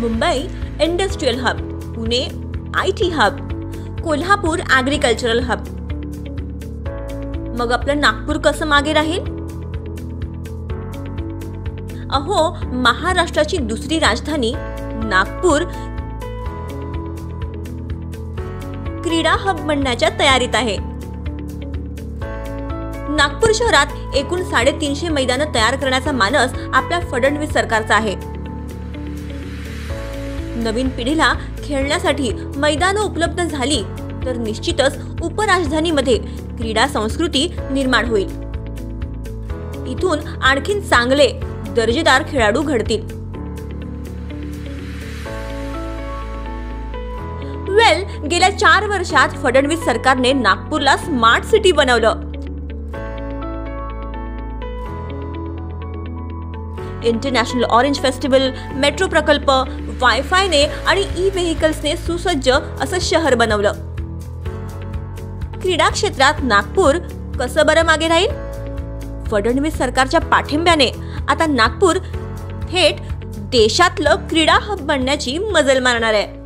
Mumbai industrial hub Pune I T hub Kolhapur agricultural hub मग आपलं नागपूर कसं मागे राहील? अहो महाराष्ट्राची दुसरी राजधानी नागपूर क्रीडा हब बनण्याच्या तयारीत आहे. नागपूर शहरात एकूण साडेतीनशे मैदानं तयार करण्याचा मानस आपल्या फडणवीस सरकारचा आहे. नवीन पिढीला खेळण्यासाठी मैदानं उपलब्ध झाली तर निश्चितच उपराजधानीमध्ये क्रीडा संस्कृती निर्माण होईल. इथून आणखीन चांगले दर्जेदार खेळाडू घडतील. वेल गेल्या चार वर्षात फडणवीस सरकारने नागपूरला स्मार्ट सिटी बनवलं. इंटरनॅशनल ऑरेंज फेस्टिवल मेट्रो प्रकल्प वायफायने आणि ई व्हेकल्सने सुसज्ज असं शहर बनवलं. क्रीडा क्षेत्रात नागपूर कसं बरं मागे राहील? फडणवीस सरकारच्या पाठिंब्याने आता नागपूर थेट देशातलं क्रीडा हब बनण्याची मजल मारणार आहे.